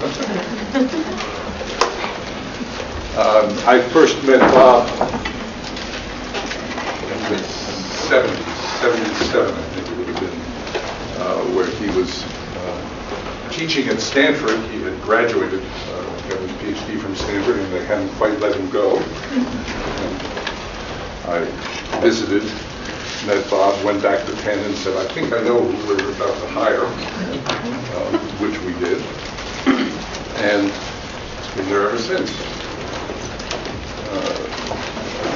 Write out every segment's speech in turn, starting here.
That's okay. Um, I first met Bob in the 70s, 77, I think it would have been, uh, where he was uh, teaching at Stanford. He had graduated, uh, got his PhD from Stanford, and they hadn't quite let him go. And I visited, met Bob, went back to Penn and said, I think I know who we're about to hire, uh, did. And it's been there ever since. Uh,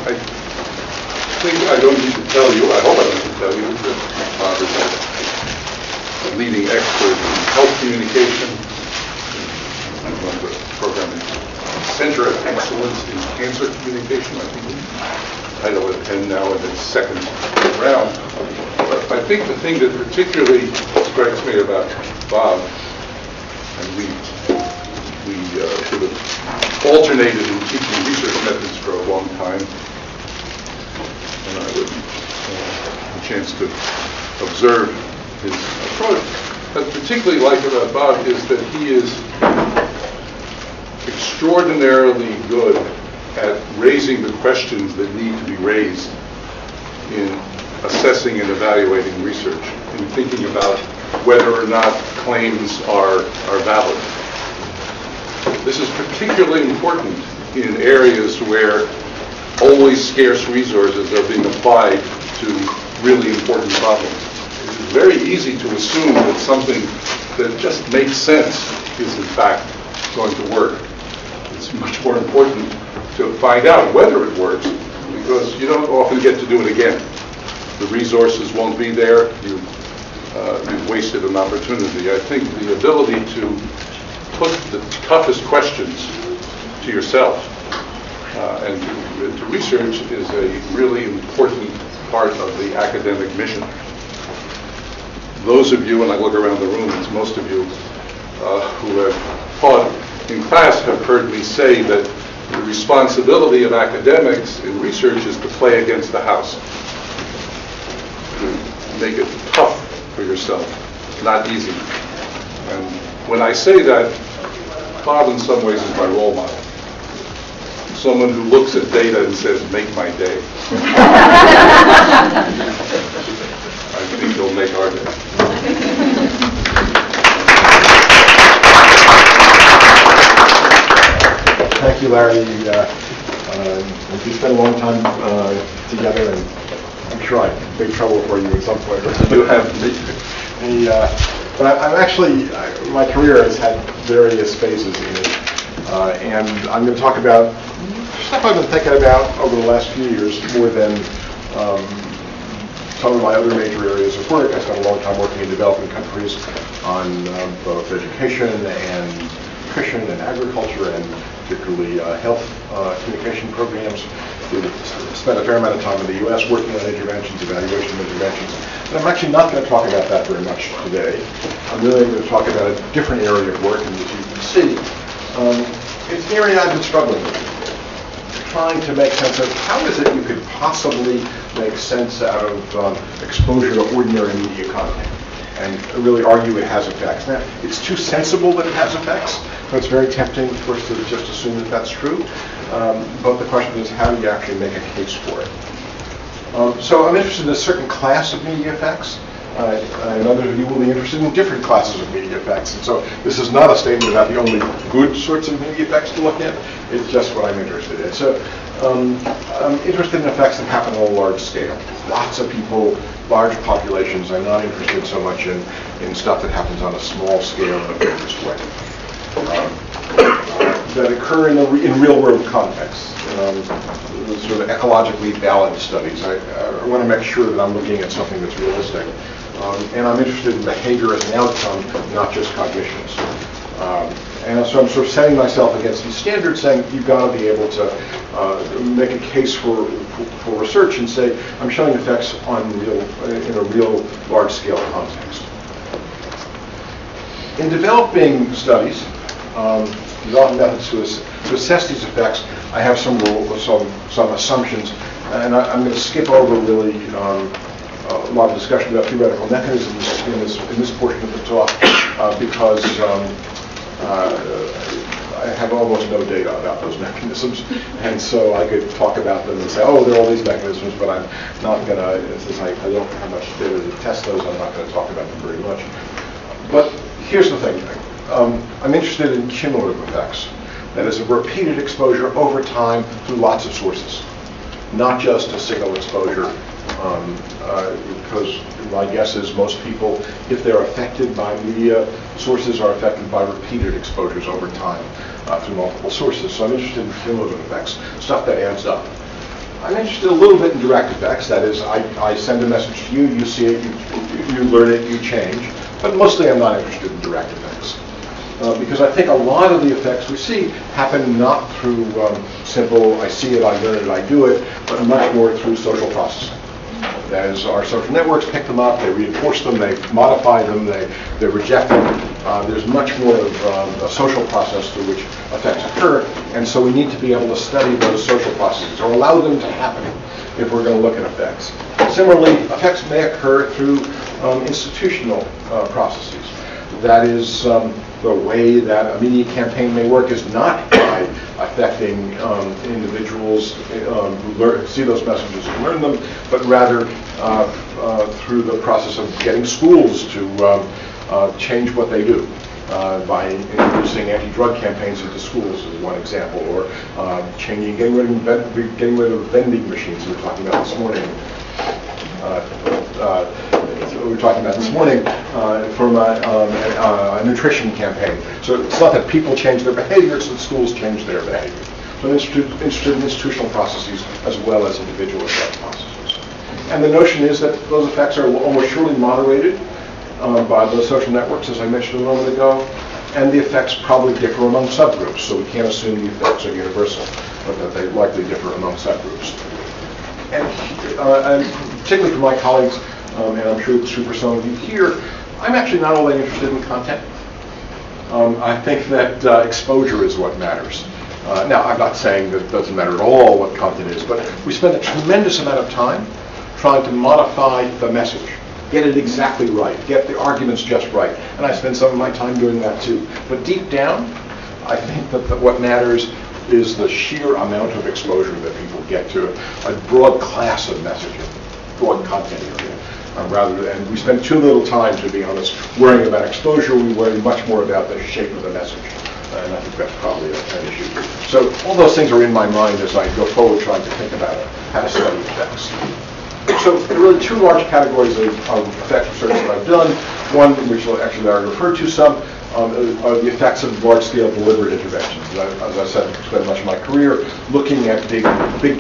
I think I don't need to tell you, I hope I don't need to tell you, that Bob is a leading expert in health communication. I run the program Center of Excellence in Cancer Communication, I think title at Penn now in its second round. But I think the thing that particularly strikes me about Bob, and we, we uh, sort of alternated in teaching research methods for a long time, and I would uh, a chance to observe his approach. I particularly like about Bob is that he is extraordinarily good at raising the questions that need to be raised in assessing and evaluating research, in thinking about whether or not claims are, are valid. This is particularly important in areas where always scarce resources are being applied to really important problems. It's very easy to assume that something that just makes sense is in fact going to work. It's much more important to find out whether it works because you don't often get to do it again. The resources won't be there. You, uh, you've wasted an opportunity. I think the ability to put the toughest questions to yourself uh, and to, to research is a really important part of the academic mission. Those of you, and I look around the room, it's most of you, uh, who have taught in class have heard me say that the responsibility of academics in research is to play against the house, to make it tough for yourself, not easy. And when I say that, Bob in some ways is my role model. Someone who looks at data and says, make my day. I think he'll make our day. Thank you, Larry. Uh, uh, We spent a long time uh, together, and I'm sure I made trouble for you at some point. You have, The, uh, But I- I'm actually, I- my career has had various phases in it, Uh, and I'm going to talk about stuff I've been thinking about over the last few years more than um, some of my other major areas of work. I spent a long time working in developing countries on uh, both education and nutrition and agriculture and particularly uh, health uh, communication programs. We spent a fair amount of time in the U.S. working on interventions, evaluation of interventions. And I'm actually not going to talk about that very much today. I'm really going to talk about a different area of work, and as you can see, um, it's an area I've been struggling with trying to make sense of how is it you could possibly make sense out of um, exposure to ordinary media content and really argue it has effects. Now, it's too sensible that it has effects, but it's very tempting, of course, to just assume that that's true. Um, but the question is, how do you actually make a case for it? Um, so I'm interested in a certain class of media effects. Uh, and others of you will be interested in different classes of media effects. And so this is not a statement about the only good sorts of media effects to look at. It's just what I'm interested in. So um, I'm interested in effects that happen on a large scale. Lots of people, large populations. I'm not interested so much in, in stuff that happens on a small scale in a focused way. Um, that occur in, a, in real-world contexts, um, sort of ecologically balanced studies. I, I want to make sure that I'm looking at something that's realistic. Um, and I'm interested in behavior as an outcome, not just cognitions. Um, and so I'm sort of setting myself against these standards, saying you've got to be able to uh, make a case for, for, for research and say I'm showing effects on real in a real large-scale context. In developing studies, um, developing methods to, to assess these effects, I have some some, some assumptions, and I, I'm going to skip over really um, a lot of discussion about theoretical mechanisms in this, in this portion of the talk, uh, because um, uh, I have almost no data about those mechanisms, and so I could talk about them and say, oh, there are all these mechanisms, but I'm not going to, since I I don't have much data to test those, I'm not going to talk about them very much. But here's the thing, um, I'm interested in cumulative effects. That is, a repeated exposure over time through lots of sources, not just a single exposure. Um, uh, Because my guess is most people, if they're affected by media sources, are affected by repeated exposures over time uh, through multiple sources. So I'm interested in cumulative effects, stuff that adds up. I'm interested a little bit in direct effects. That is, I, I send a message to you, you see it, you, you learn it, you change. But mostly I'm not interested in direct effects. Uh, because I think a lot of the effects we see happen not through um, simple, I see it, I learn it, I do it, but much more through social processing. Is, our social networks pick them up, they reinforce them, they modify them, they, they reject them. Uh, there's much more of a social process through which effects occur, and so we need to be able to study those social processes, or allow them to happen if we're going to look at effects. Similarly, effects may occur through um, institutional uh, processes. That is, um, the way that a media campaign may work is not by affecting um, individuals um, who learn, see those messages and learn them, but rather uh, uh, through the process of getting schools to um, uh, change what they do uh, by introducing anti-drug campaigns into schools is one example, or uh, changing, getting rid of, getting rid of vending machines we were talking about this morning. Uh, uh, we were talking about this morning uh, from a, um, a, a nutrition campaign. So it's not that people change their behavior, it's that schools change their behavior. So I'm interested, interested in institutional processes as well as individual effect processes. And the notion is that those effects are almost surely moderated uh, by the social networks, as I mentioned a moment ago, and the effects probably differ among subgroups, so we can't assume the effects are universal, but that they likely differ among subgroups. And, uh, and particularly for my colleagues, um, and I'm sure true for some of you here, I'm actually not all that interested in content. Um, I think that uh, exposure is what matters. Uh, now, I'm not saying that it doesn't matter at all what content is, but we spend a tremendous amount of time trying to modify the message, get it exactly right, get the arguments just right. And I spend some of my time doing that too. But deep down, I think that the, what matters is the sheer amount of exposure that people get to a broad class of messaging, broad content area. Um, rather than, we spend too little time, to be honest, worrying about exposure. We worry much more about the shape of the message. And I think that's probably a- an issue. So all those things are in my mind as I go forward trying to think about how to study effects. So there are really two large categories of, of effect research that I've done. One, which actually I referred to some, um, are the effects of large-scale deliberate interventions. As I- As I said, spent much of my career looking at big, big